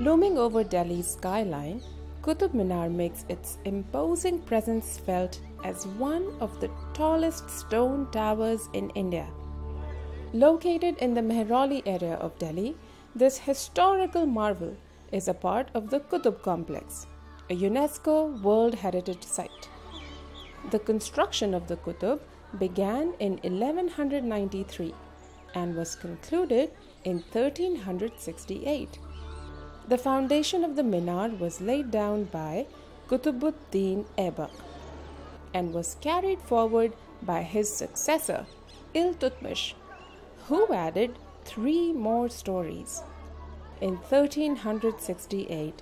Looming over Delhi's skyline, Qutub Minar makes its imposing presence felt as one of the tallest stone towers in India. Located in the Mehrauli area of Delhi, this historical marvel is a part of the Qutub complex, a UNESCO World Heritage Site. The construction of the Qutub began in 1193 and was concluded in 1368. The foundation of the minar was laid down by Qutbuddin Aibak and was carried forward by his successor Iltutmish, who added three more stories. In 1368,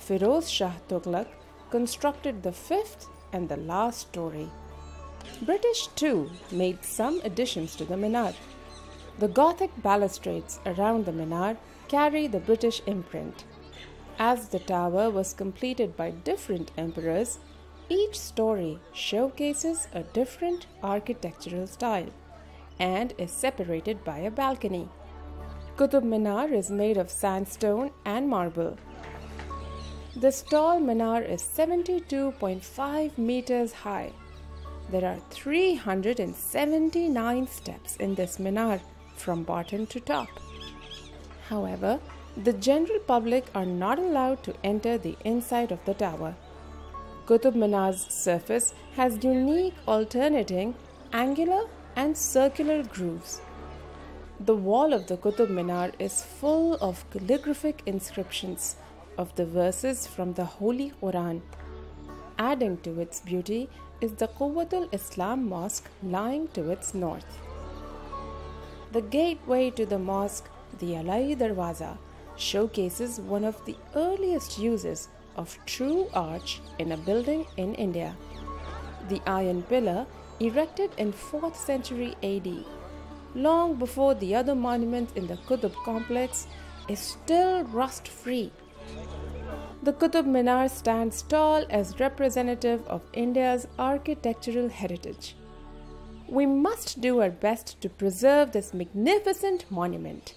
Firoz Shah Tughlaq constructed the fifth and the last story. British too made some additions to the minar. The Gothic balustrades around the minar carry the British imprint. As the tower was completed by different emperors, each story showcases a different architectural style and is separated by a balcony. Qutub Minar is made of sandstone and marble. This tall minar is 72.5 meters high. There are 379 steps in this minar from bottom to top. However, the general public are not allowed to enter the inside of the tower. Qutub Minar's surface has unique alternating angular and circular grooves. The wall of the Qutub Minar is full of calligraphic inscriptions of the verses from the Holy Quran. Adding to its beauty is the Quwwatul Islam Mosque lying to its north. The gateway to the mosque the Alai Darwaza showcases one of the earliest uses of true arch in a building in India. The iron pillar, erected in 4th century AD, long before the other monuments in the Qutub complex, is still rust free. The Qutub Minar stands tall as representative of India's architectural heritage. We must do our best to preserve this magnificent monument